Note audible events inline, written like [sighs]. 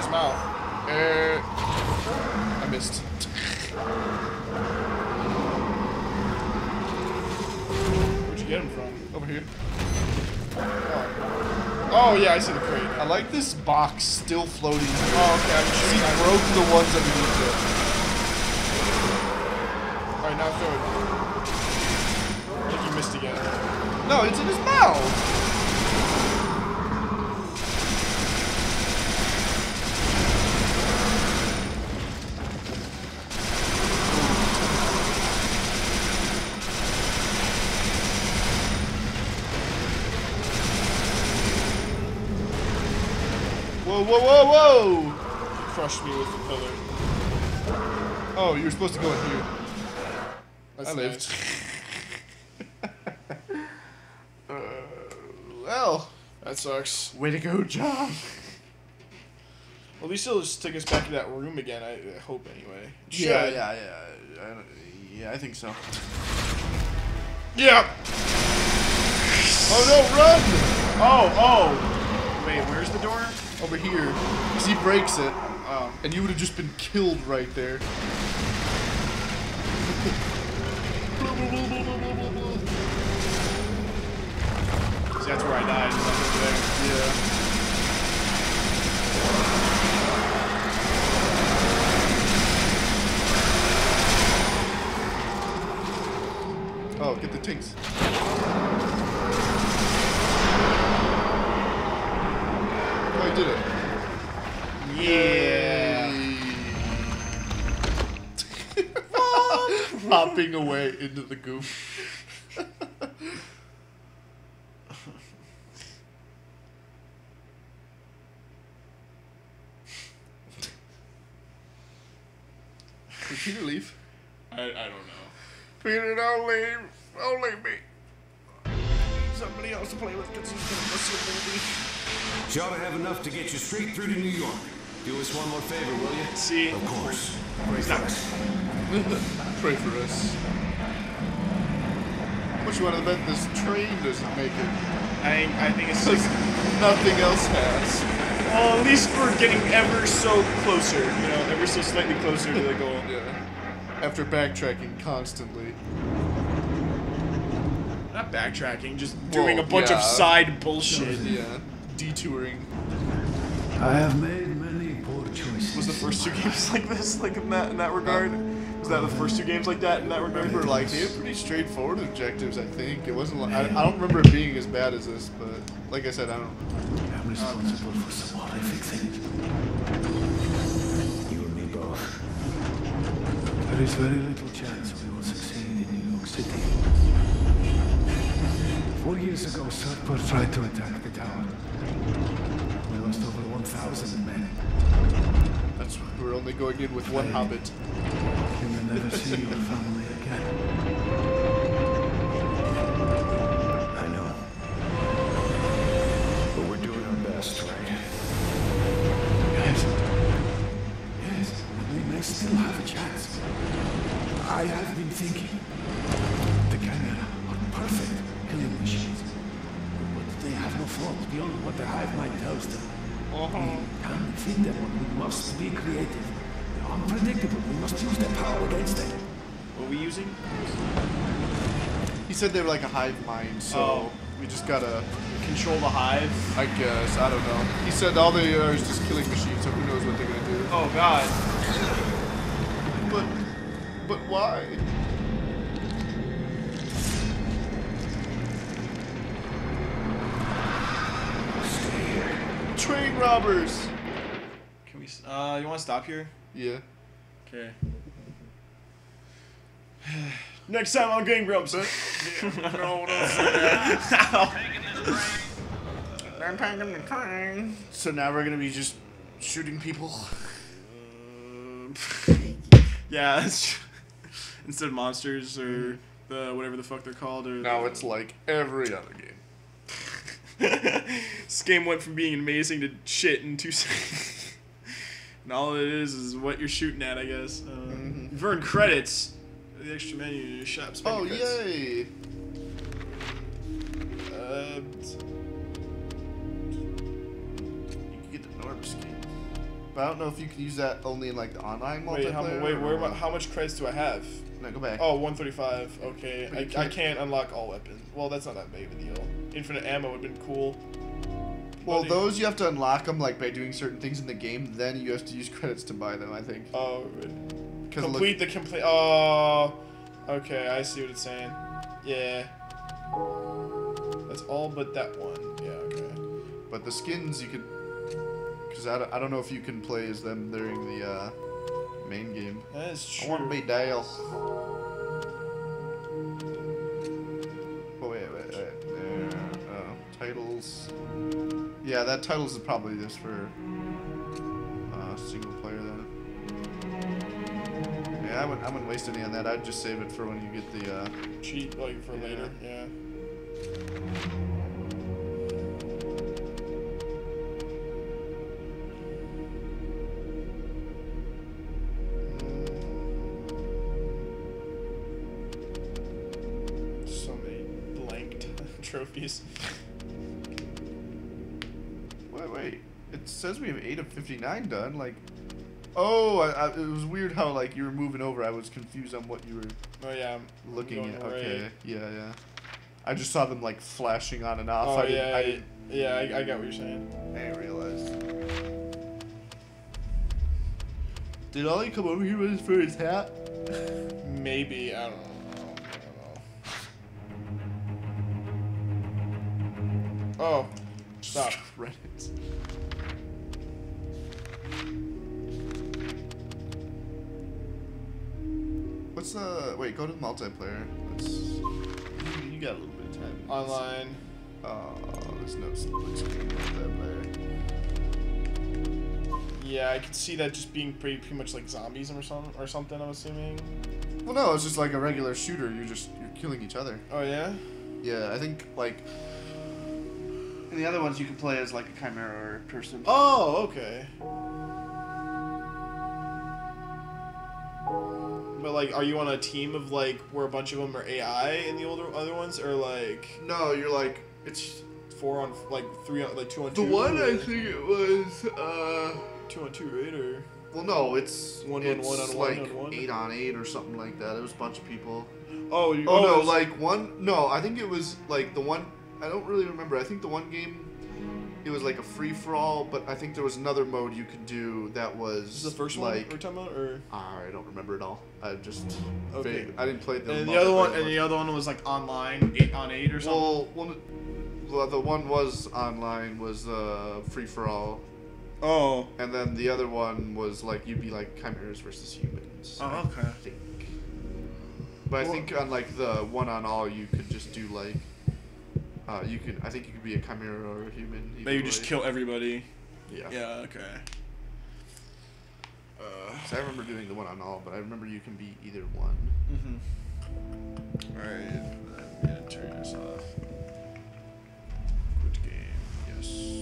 his mouth. Uh, I missed. Where'd you get him from? Over here. Oh yeah, I see the crate. I like this box still floating. Oh, okay. I'm He shooting. at- broke the ones underneath it. All right, now throw it. I think you missed again. No, it's in his mouth. Whoa, whoa, whoa, whoa! Crushed me with the pillar. Oh, you were supposed to go in here. That's I lived. nice. [laughs] Uh, well, That sucks. way to go, John. Well, at least he'll just take us back to that room again. I, I hope anyway. Yeah, should. yeah, yeah. I, yeah, I think so. Yeah. Oh no, run! Oh, oh. Wait, where's the door? Over here. Because he breaks it, Oh. and you would have just been killed right there. See, that's where I died. is up over there. Yeah. Oh, get the tinks. Oh, I did it. Yeah. [laughs] Hopping away into the goof. Did Peter leave? I, I don't know. Peter, don't leave. Don't leave me. Somebody else to play with because he's gonna miss your movie. You ought to have enough to get you straight through to New York. Do us one more favor, will you? See? Of course. He's not. [laughs] Pray for us. What you want to bet this train doesn't make it? I, I think it's Because like. nothing else has. Well, at least we're getting ever so closer. You know, ever so slightly closer to the goal. [laughs] Yeah. After backtracking constantly. Not backtracking, just doing Well, a bunch yeah. of side bullshit. Yeah. Detouring. I have made many poor choices. Was the first two games like this, like in that in that regard? Was that the first two games like that in that regard? They were like they had pretty straightforward objectives. I think it wasn't like I, I don't remember it being as bad as this, but like I said, I don't. I'm responsible for some horrific things. You and me both. There is very little chance we will succeed in New York City. Four years ago, Serpent tried to attack the tower. We lost over 1,000 men. That's why we're only going in with one hobbit. You will never see your family again. I know. But we're doing our best, right? Yes. Yes, we may still have a chance. I have been thinking. Beyond what the hive mind tells them. Uh-huh. We can't defeat them. We must be creative. They're unpredictable. We must use their power against them. What are we using? He said they were like a hive mind, so Oh. we just gotta. Control the hive. I guess I don't know. He said all they are is just killing machines, so who knows what they're gonna do. Oh God. But, but why? Train robbers. Can we? Uh, you want to stop here? Yeah. Okay. [sighs] Next time on Game Grumps. no, I'm [laughs] packing the train. So now we're gonna be just shooting people. [laughs] Yeah, that's true. [laughs] Instead of monsters or the whatever the fuck they're called or Now it's like every other game. This game went from being amazing to shit in two [laughs] seconds. and all it is is what you're shooting at, I guess. Uh, You've earned credits. The extra menu in your shop. Oh credits. yay! Uh, You can get the Norb skin. But I don't know if you can use that only in like the online multiplayer. Wait, how, wait, where, I- what. how much credits do I have? No, go back. Oh, 135. Okay, I, can't- can't unlock all weapons. Well, that's not that big of a deal. Infinite ammo would have been cool. Well, What do you- those you have to unlock them like by doing certain things in the game. Then you have to use credits to buy them. I think. Oh, complete the complete. Oh, okay, I see what it's saying. Yeah. That's all but that one. Yeah, okay. But the skins you could, because I, don't- I don't know if you can play as them during the uh, main game. That is true. I want to be Yeah, that titles is probably just for uh, single player then. Yeah, I wouldn't, I wouldn't waste any on that. I'd just save it for when you get the. Uh, Cheat like for Yeah. later. Yeah. So many blanked [laughs] trophies. Wait, wait. It says we have eight of fifty-nine done. Like, oh, I, I, it was weird how like you were moving over. I was confused on what you were Oh yeah. I'm looking at. right. Okay, yeah, yeah. I just saw them like flashing on and off. Oh I didn't, yeah, I I, didn't, yeah. I, I got what you're saying. I didn't realize. Did Ollie come over here with his, for his hat? Maybe I don't know. I don't know. Oh, stop. [laughs] Reddit. What's the wait? Go to the multiplayer. Let's. You got a little bit of time. Online. Oh, there's no split screen multiplayer. Yeah, I could see that just being pretty, pretty much like zombies or something. Or something. I'm assuming. Well, no, it's just like a regular shooter. You're just you're killing each other. Oh yeah. Yeah, I think like. And the other ones you can play as like a chimera or a person. Oh, okay. But like, are you on a team of like where a bunch of them are AI in the older other ones, or like No, you're like it's four on like three on like two on the two? one I think it was. uh... two on two, right? Or Well, no, it's One on it's one on one like on one? eight on eight or something like that. It was a bunch of people. oh, you, Oh, no, like one. No, I think it was like the one. I don't really remember. I think the one game, it was like a free for all. But I think there was another mode you could do that was This the first one like. we're talking about, or I don't remember it all. I just. Okay. I didn't play the. and the other one, and the other one was like online, eight on eight or something. Well, one. Well, the one was online was uh, free for all, oh, and then the other one was like you'd be like chimeras versus humans. Oh, I okay. think. But I think on like the one on all, you could just do like. Uh, you can. I think you could be a chimera or a human. Maybe just kill everybody. Yeah. Yeah. Okay. Uh, so I remember doing the one on all, but I remember you can be either one. Mm-hmm. All right. I'm gonna turn this off. Quit game. Yes.